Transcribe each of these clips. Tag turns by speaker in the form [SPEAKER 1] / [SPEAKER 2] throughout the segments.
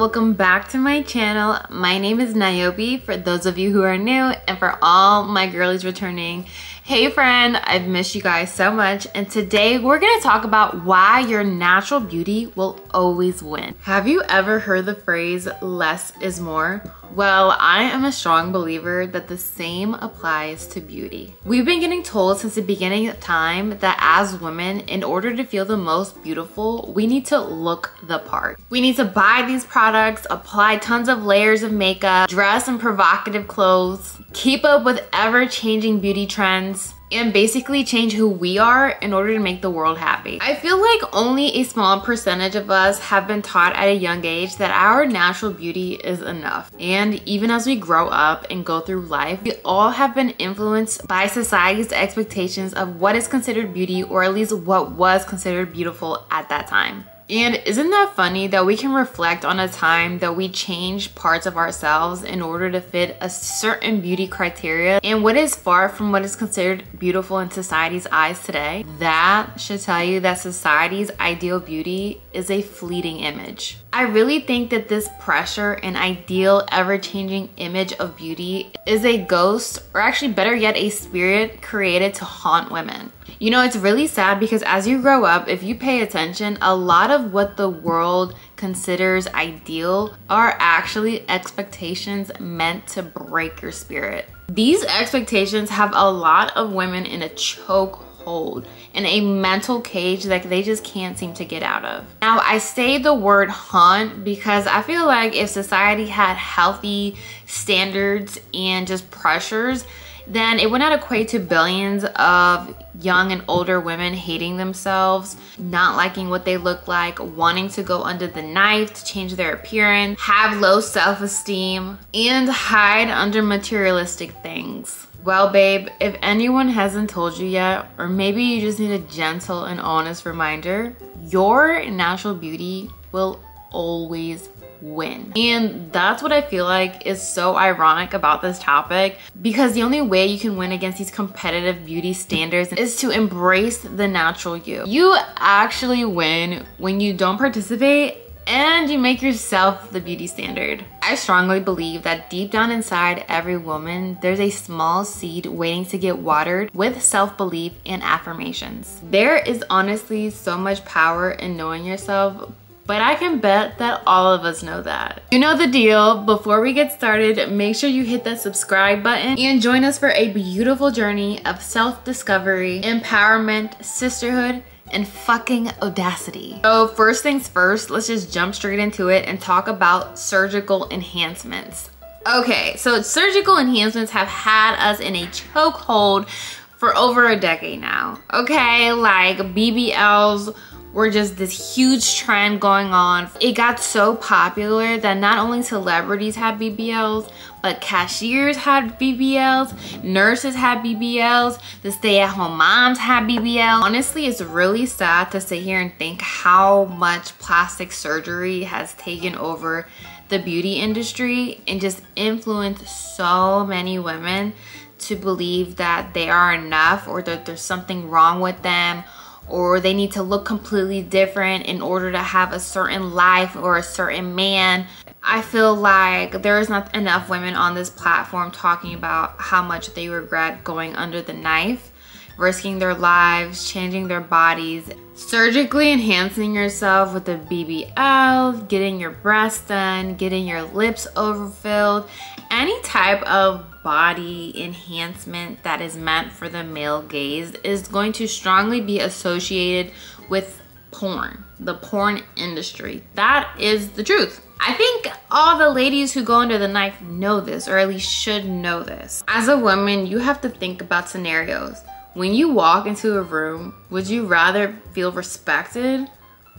[SPEAKER 1] welcome back to my channel. My name is Nioby for those of you who are new and for all my girlies returning. Hey friend, I've missed you guys so much and today we're gonna talk about why your natural beauty will always win. Have you ever heard the phrase less is more? Well, I am a strong believer that the same applies to beauty. We've been getting told since the beginning of time that as women, in order to feel the most beautiful, we need to look the part. We need to buy these products, apply tons of layers of makeup, dress in provocative clothes, keep up with ever-changing beauty trends, and basically change who we are in order to make the world happy. I feel like only a small percentage of us have been taught at a young age that our natural beauty is enough. And even as we grow up and go through life, we all have been influenced by society's expectations of what is considered beauty or at least what was considered beautiful at that time. And isn't that funny that we can reflect on a time that we changed parts of ourselves in order to fit a certain beauty criteria and what is far from what is considered beautiful in society's eyes today? That should tell you that society's ideal beauty is a fleeting image. I really think that this pressure and ideal ever-changing image of beauty is a ghost or actually better yet a spirit created to haunt women. You know, it's really sad because as you grow up, if you pay attention, a lot of what the world considers ideal are actually expectations meant to break your spirit. These expectations have a lot of women in a choke hold in a mental cage that they just can't seem to get out of. Now, I say the word haunt because I feel like if society had healthy standards and just pressures, then it would not equate to billions of young and older women hating themselves, not liking what they look like, wanting to go under the knife to change their appearance, have low self-esteem, and hide under materialistic things. Well, babe, if anyone hasn't told you yet, or maybe you just need a gentle and honest reminder, your natural beauty will always win. And that's what I feel like is so ironic about this topic because the only way you can win against these competitive beauty standards is to embrace the natural you. You actually win when you don't participate and you make yourself the beauty standard. I strongly believe that deep down inside every woman, there's a small seed waiting to get watered with self-belief and affirmations. There is honestly so much power in knowing yourself, but I can bet that all of us know that. You know the deal. Before we get started, make sure you hit that subscribe button and join us for a beautiful journey of self-discovery, empowerment, sisterhood, and fucking audacity. So first things first, let's just jump straight into it and talk about surgical enhancements. Okay, so surgical enhancements have had us in a chokehold for over a decade now. Okay, like BBLs, were just this huge trend going on. It got so popular that not only celebrities had BBLs, but cashiers had BBLs, nurses had BBLs, the stay-at-home moms had BBLs. Honestly, it's really sad to sit here and think how much plastic surgery has taken over the beauty industry and just influenced so many women to believe that they are enough or that there's something wrong with them or they need to look completely different in order to have a certain life or a certain man. I feel like there is not enough women on this platform talking about how much they regret going under the knife, risking their lives, changing their bodies, surgically enhancing yourself with a BBL, getting your breasts done, getting your lips overfilled, any type of body enhancement that is meant for the male gaze is going to strongly be associated with porn, the porn industry. That is the truth. I think all the ladies who go under the knife know this, or at least should know this. As a woman, you have to think about scenarios. When you walk into a room, would you rather feel respected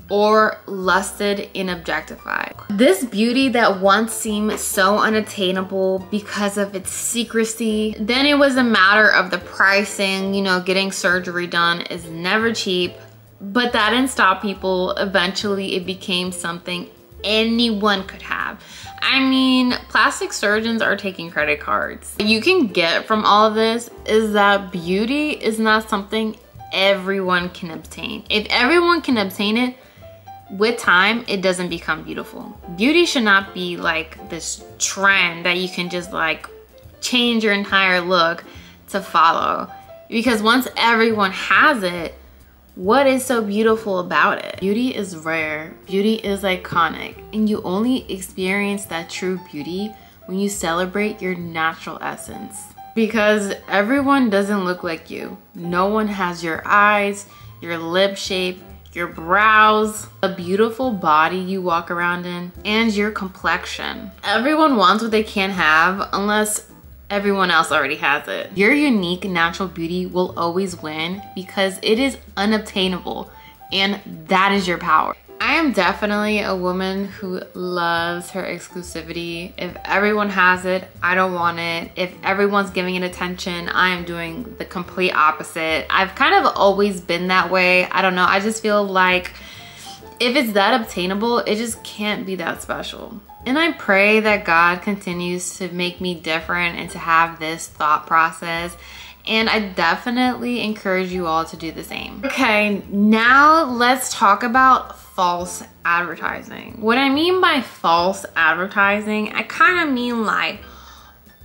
[SPEAKER 1] or lusted and objectified. This beauty that once seemed so unattainable because of its secrecy, then it was a matter of the pricing, you know, getting surgery done is never cheap, but that didn't stop people. Eventually it became something anyone could have. I mean, plastic surgeons are taking credit cards. What you can get from all of this is that beauty is not something everyone can obtain. If everyone can obtain it, with time, it doesn't become beautiful. Beauty should not be like this trend that you can just like change your entire look to follow. Because once everyone has it, what is so beautiful about it? Beauty is rare, beauty is iconic, and you only experience that true beauty when you celebrate your natural essence. Because everyone doesn't look like you. No one has your eyes, your lip shape, your brows, a beautiful body you walk around in, and your complexion. Everyone wants what they can't have unless everyone else already has it. Your unique natural beauty will always win because it is unobtainable and that is your power. I am definitely a woman who loves her exclusivity. If everyone has it, I don't want it. If everyone's giving it attention, I am doing the complete opposite. I've kind of always been that way. I don't know. I just feel like if it's that obtainable, it just can't be that special. And I pray that God continues to make me different and to have this thought process. And I definitely encourage you all to do the same. Okay, now let's talk about false advertising. What I mean by false advertising, I kind of mean like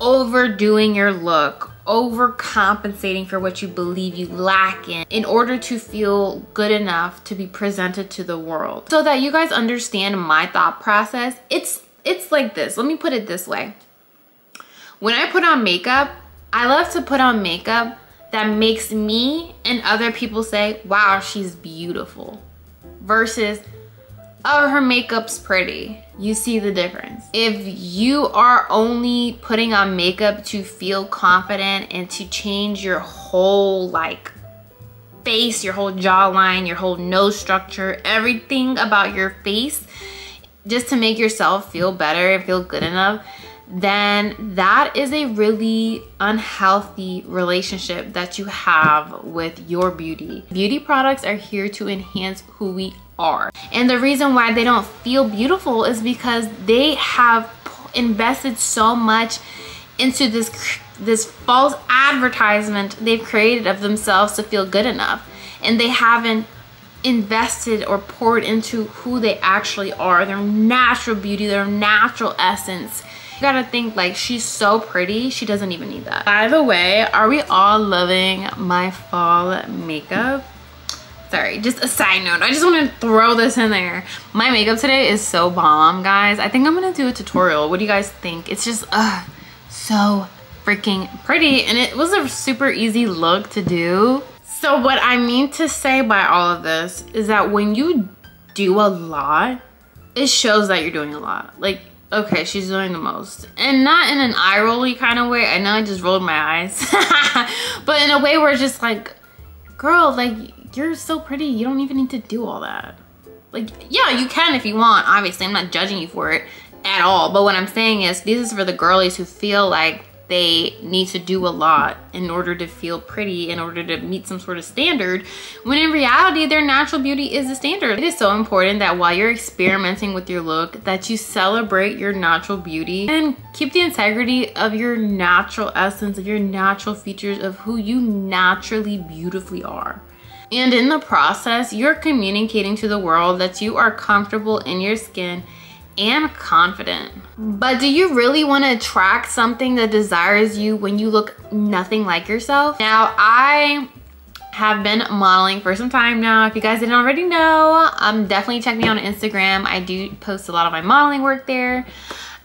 [SPEAKER 1] overdoing your look, overcompensating for what you believe you lack in in order to feel good enough to be presented to the world. So that you guys understand my thought process, it's it's like this. Let me put it this way. When I put on makeup, I love to put on makeup that makes me and other people say, wow, she's beautiful. Versus, oh, her makeup's pretty. You see the difference. If you are only putting on makeup to feel confident and to change your whole like face, your whole jawline, your whole nose structure, everything about your face, just to make yourself feel better and feel good enough, then that is a really unhealthy relationship that you have with your beauty. Beauty products are here to enhance who we are. And the reason why they don't feel beautiful is because they have invested so much into this this false advertisement they've created of themselves to feel good enough and they haven't invested or poured into who they actually are, their natural beauty, their natural essence. You gotta think like she's so pretty, she doesn't even need that. By the way, are we all loving my fall makeup? Sorry, just a side note. I just want to throw this in there. My makeup today is so bomb, guys. I think I'm gonna do a tutorial. What do you guys think? It's just uh, so freaking pretty and it was a super easy look to do. So what I mean to say by all of this is that when you do a lot, it shows that you're doing a lot. Like, okay, she's doing the most. And not in an eye rolly kind of way. I know I just rolled my eyes. but in a way where it's just like, girl, like, you're so pretty. You don't even need to do all that. Like, yeah, you can if you want. Obviously, I'm not judging you for it at all. But what I'm saying is this is for the girlies who feel like they need to do a lot in order to feel pretty, in order to meet some sort of standard, when in reality, their natural beauty is the standard. It is so important that while you're experimenting with your look, that you celebrate your natural beauty and keep the integrity of your natural essence, of your natural features of who you naturally beautifully are. And in the process, you're communicating to the world that you are comfortable in your skin and confident. But do you really want to attract something that desires you when you look nothing like yourself? Now, I have been modeling for some time now. If you guys didn't already know, um, definitely check me out on Instagram. I do post a lot of my modeling work there.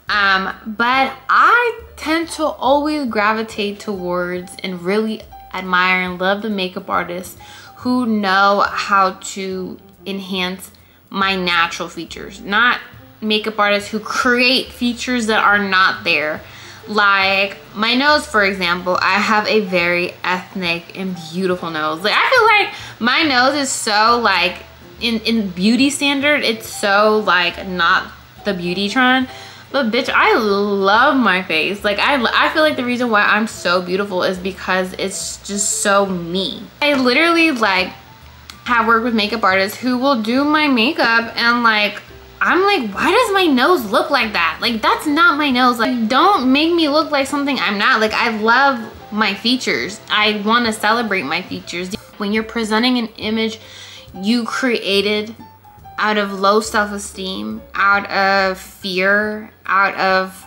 [SPEAKER 1] Um, but I tend to always gravitate towards and really admire and love the makeup artists who know how to enhance my natural features. Not makeup artists who create features that are not there. Like my nose, for example, I have a very ethnic and beautiful nose. Like I feel like my nose is so like in, in beauty standard, it's so like not the beauty trend. But bitch, I love my face. Like I, I feel like the reason why I'm so beautiful is because it's just so me. I literally like have worked with makeup artists who will do my makeup and like I'm like, why does my nose look like that? Like, that's not my nose. Like, don't make me look like something I'm not. Like, I love my features. I want to celebrate my features. When you're presenting an image you created out of low self-esteem, out of fear, out of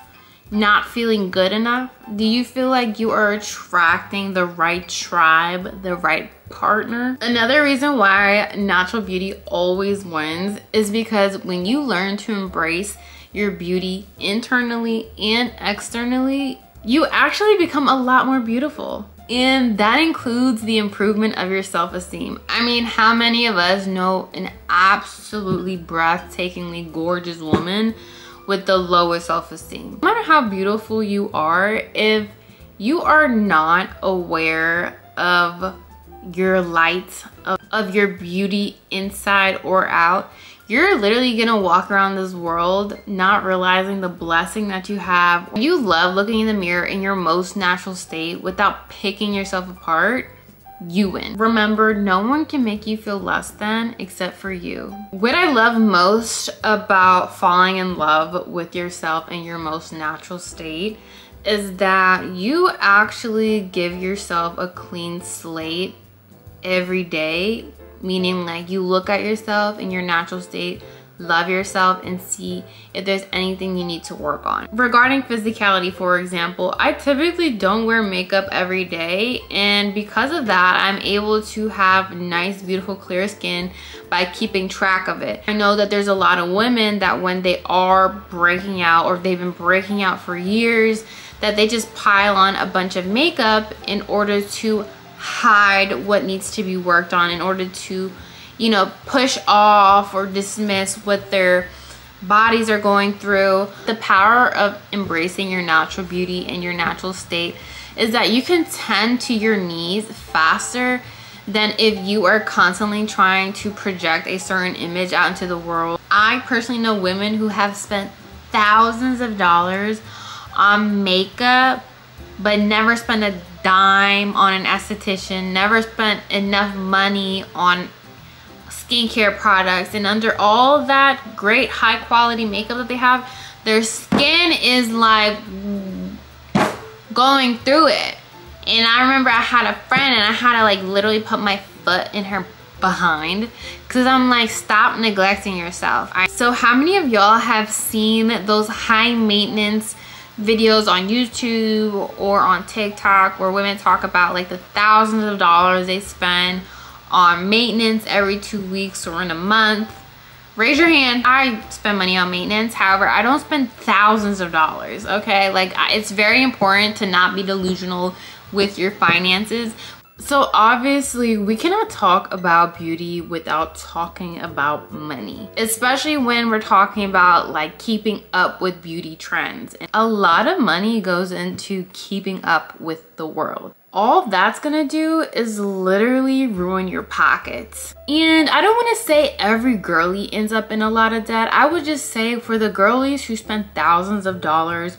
[SPEAKER 1] not feeling good enough? Do you feel like you are attracting the right tribe, the right partner? Another reason why natural beauty always wins is because when you learn to embrace your beauty internally and externally, you actually become a lot more beautiful. And that includes the improvement of your self-esteem. I mean, how many of us know an absolutely breathtakingly gorgeous woman with the lowest self-esteem? No matter how beautiful you are, if you are not aware of your light, of, of your beauty inside or out, you're literally gonna walk around this world not realizing the blessing that you have. You love looking in the mirror in your most natural state without picking yourself apart, you win. Remember, no one can make you feel less than except for you. What I love most about falling in love with yourself in your most natural state is that you actually give yourself a clean slate every day meaning like you look at yourself in your natural state love yourself and see if there's anything you need to work on. Regarding physicality, for example, I typically don't wear makeup every day and because of that, I'm able to have nice, beautiful, clear skin by keeping track of it. I know that there's a lot of women that when they are breaking out or they've been breaking out for years, that they just pile on a bunch of makeup in order to hide what needs to be worked on in order to, you know, push off or dismiss what their bodies are going through. The power of embracing your natural beauty and your natural state is that you can tend to your needs faster than if you are constantly trying to project a certain image out into the world. I personally know women who have spent thousands of dollars on makeup but never spent a dime on an esthetician, never spent enough money on skincare products and under all that great high quality makeup that they have, their skin is like going through it. And I remember I had a friend and I had to like literally put my foot in her behind because I'm like stop neglecting yourself. so how many of y'all have seen those high maintenance videos on YouTube or on TikTok where women talk about like the thousands of dollars they spend on maintenance every two weeks or in a month. Raise your hand. I spend money on maintenance. However, I don't spend thousands of dollars, okay? Like it's very important to not be delusional with your finances. So obviously we cannot talk about beauty without talking about money, especially when we're talking about like keeping up with beauty trends. A lot of money goes into keeping up with the world. All that's gonna do is literally ruin your pockets. And I don't wanna say every girly ends up in a lot of debt. I would just say for the girlies who spend thousands of dollars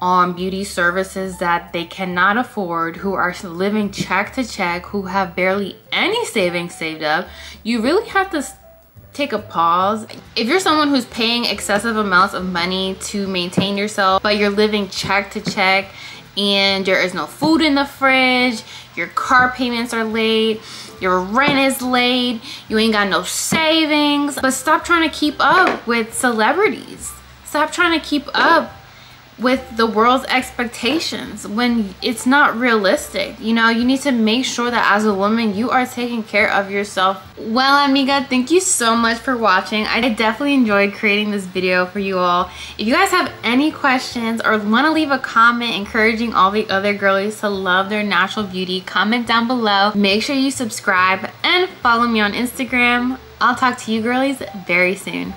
[SPEAKER 1] on beauty services that they cannot afford, who are living check to check, who have barely any savings saved up, you really have to take a pause. If you're someone who's paying excessive amounts of money to maintain yourself, but you're living check to check and there is no food in the fridge, your car payments are late, your rent is late, you ain't got no savings, but stop trying to keep up with celebrities. Stop trying to keep up with the world's expectations when it's not realistic. You know, you need to make sure that as a woman, you are taking care of yourself. Well, amiga, thank you so much for watching. I definitely enjoyed creating this video for you all. If you guys have any questions or want to leave a comment encouraging all the other girlies to love their natural beauty, comment down below. Make sure you subscribe and follow me on Instagram. I'll talk to you girlies very soon.